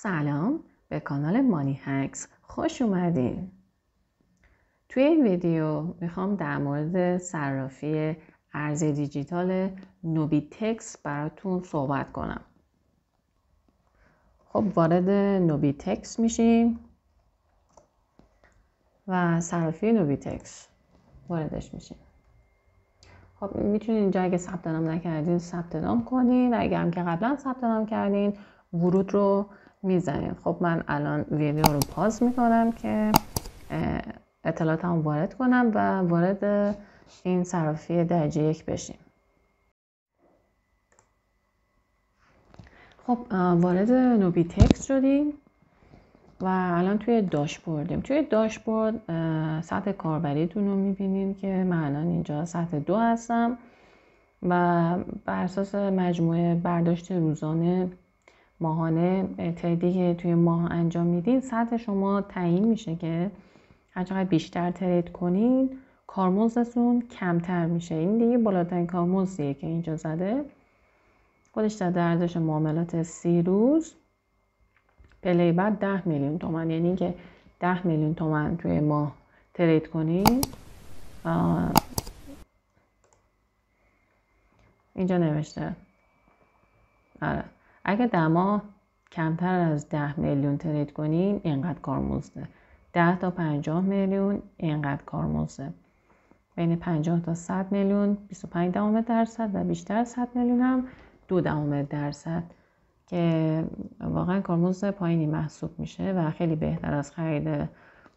سلام به کانال مانی هکس. خوش اومدین. توی این ویدیو می‌خوام در مورد صرافی ارز دیجیتال نوبیتکس براتون صحبت کنم. خب وارد نوبیتکس میشیم و صرافی نوبیتکس واردش میشیم. خب می‌تونید اینجا اگه ثبت نام نکردین ثبت نام کنین. اگر هم که قبلا ثبت نام کردین ورود رو می‌زنین. خب من الان ویدیو رو پاز می‌کنم که اطلاعاتم وارد کنم و وارد این صرافی درجه یک بشیم. خب وارد نوبی تکس شدیم و الان توی داشبوردیم. توی داشبورد سطح کاربریتون رو می‌بینین که من الان اینجا سطح دو هستم و بر اساس مجموعه برداشت روزانه ماهانه تریدی که توی ماه انجام میدین سطح شما تعیین میشه که هر بیشتر ترید کنین کارمزدتون کمتر میشه. این دیگه بالاترین کارمزدیه که اینجا زده. خودش در ارزش معاملات سی روز. پلی بعد ده میلیون تومن یعنی که ده میلیون تومن توی ماه ترید کنین. اینجا نوشته. آره. اگه در ماه کمتر از 10 میلیون ترید کنین اینقدر کارمزده 10 تا 50 میلیون اینقدر کارمزده بین 50 تا 100 میلیون 25 دهم درصد و بیشتر از 100 میلیون هم دو دهم درصد. که واقعا کارمزد پایینی محسوب میشه و خیلی بهتر از خرید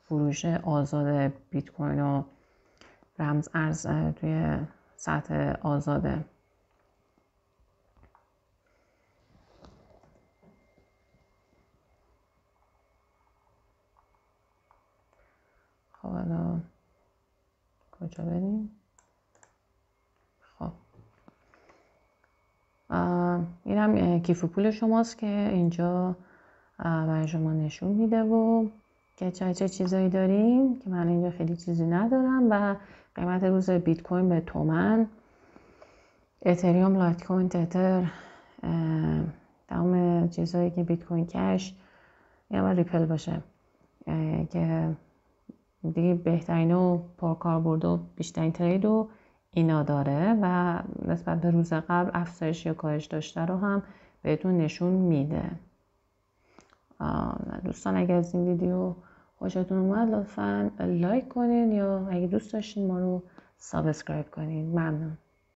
فروش آزاد بیت کوین و رمز ارز توی سطح آزاده. خب حالا کجا بریم؟ خب. این هم کیف پول شماست که اینجا برای شما نشون میده و که چه چه چیزایی داریم که من اینجا خیلی چیزی ندارم و قیمت روز بیت کوین به تومن اتریوم لایت کوین تتر تمام چیزهایی که بیت کوین کش یا ریپل باشه که دیگه بهترین و پرکاربرد و بیشترین trade و اینا داره و نسبت به روز قبل افزایش یا کاهش داشته رو هم بهتون نشون میده. دوستان اگر از این ویدیو خوشتون اومد لطفا like کنین یا اگه دوست داشتین ما رو subscribe کنین. ممنون.